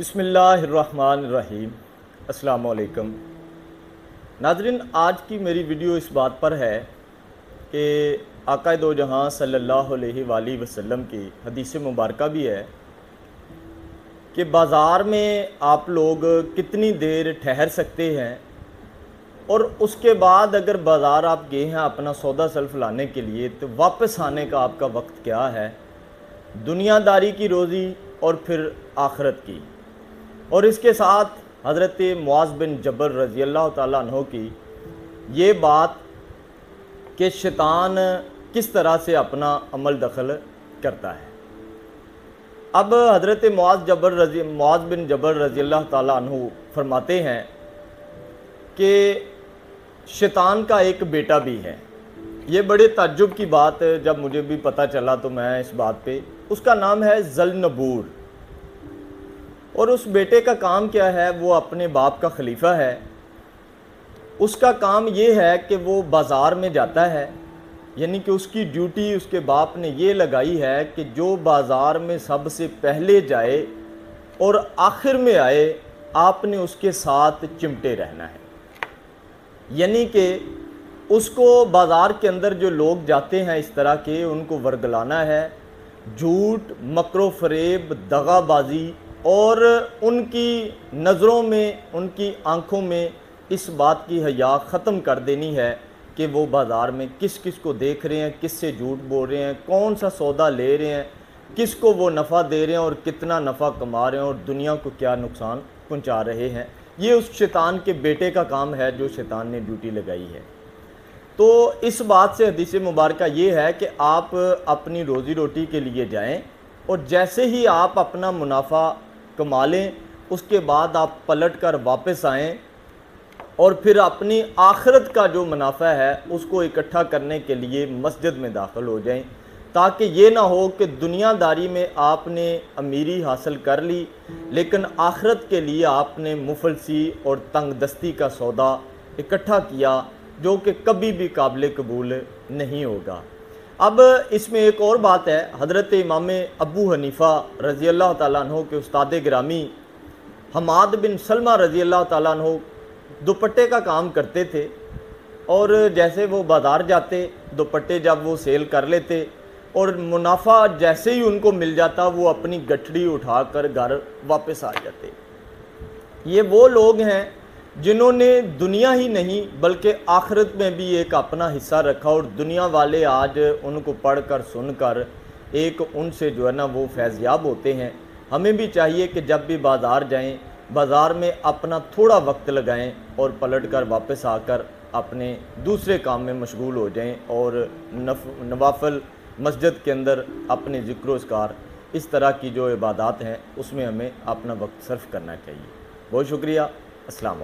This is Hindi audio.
बिसमीम असलकम नाजरीन, आज की मेरी वीडियो इस बात पर है कि आका दो जहाँ अलैहि वसल्लम की हदीस मुबारक भी है कि बाज़ार में आप लोग कितनी देर ठहर सकते हैं और उसके बाद अगर बाज़ार आप गए हैं अपना सौदा सल्फ लाने के लिए तो वापस आने का आपका वक्त क्या है? दुनियादारी की रोज़ी और फिर आखरत की। और इसके साथ हज़रत मुआज बिन जबर रज़ी अल्लाह तु की ये बात कि शैतान किस तरह से अपना अमल दखल करता है। अब हज़रत मुआज जबर रज़ी, मुआज बिन जबर रज़ी अल्लाह तु फरमाते हैं कि शैतान का एक बेटा भी है। ये बड़े ताज्जुब की बात जब मुझे भी पता चला तो मैं इस बात पे। उसका नाम है जलनबूर। और उस बेटे का काम क्या है? वो अपने बाप का खलीफा है। उसका काम ये है कि वो बाज़ार में जाता है। यानी कि उसकी ड्यूटी उसके बाप ने ये लगाई है कि जो बाज़ार में सबसे पहले जाए और आखिर में आए, आपने उसके साथ चिमटे रहना है। यानी कि उसको बाज़ार के अंदर जो लोग जाते हैं इस तरह के, उनको वर्गलाना है। झूठ मकरो फरेब दगाबाजी और उनकी नज़रों में, उनकी आँखों में इस बात की हया ख़त्म कर देनी है कि वो बाज़ार में किस किस को देख रहे हैं किस से झूठ बोल रहे हैं, कौन सा सौदा ले रहे हैं किस को वो नफ़ा दे रहे हैं और कितना नफ़ा कमा रहे हैं और दुनिया को क्या नुकसान पहुँचा रहे हैं। ये उस शैतान के बेटे का काम है जो शैतान ने ड्यूटी लगाई है। तो इस बात से हदीस मुबारक ये है कि आप अपनी रोज़ी रोटी के लिए जाएँ और जैसे ही आप अपना मुनाफा कमा लें उसके बाद आप पलट कर वापस आएँ और फिर अपनी आखरत का जो मुनाफा है, उसको इकट्ठा करने के लिए मस्जिद में दाखिल हो जाएँ। ताकि ये ना हो कि दुनियादारी में आपने अमीरी हासिल कर ली, लेकिन आखरत के लिए आपने मुफलसी और तंग दस्ती का सौदा इकट्ठा किया, जो कि कभी भी काबिल कबूल नहीं होगा। अब इसमें एक और बात है, हज़रत इमाम अबू हनीफ़ा रज़ी अल्लाह तु के उस्ताद ग्रामी हमाद बिन सलमा रज़ी अल्लाह तु दुपट्टे का काम करते थे और जैसे वो बाज़ार जाते, दुपट्टे जब वो सेल कर लेते और मुनाफा जैसे ही उनको मिल जाता, वो अपनी गठड़ी उठाकर घर वापस आ जाते। ये वो लोग हैं जिन्होंने दुनिया ही नहीं, बल्कि आखिरत में भी एक अपना हिस्सा रखा और दुनिया वाले आज उनको पढ़कर सुनकर एक उनसे जो है ना वो फैज़याब होते हैं। हमें भी चाहिए कि जब भी बाज़ार जाएँ, बाज़ार में अपना थोड़ा वक्त लगाएँ और पलट कर वापस आकर अपने दूसरे काम में मशगूल हो जाएँ और नफ, नवाफल मस्जिद के अंदर अपने ज़िक्र इस तरह की जो इबादत हैं, उसमें हमें अपना वक्त सर्फ करना चाहिए। बहुत शुक्रिया। अस्सलाम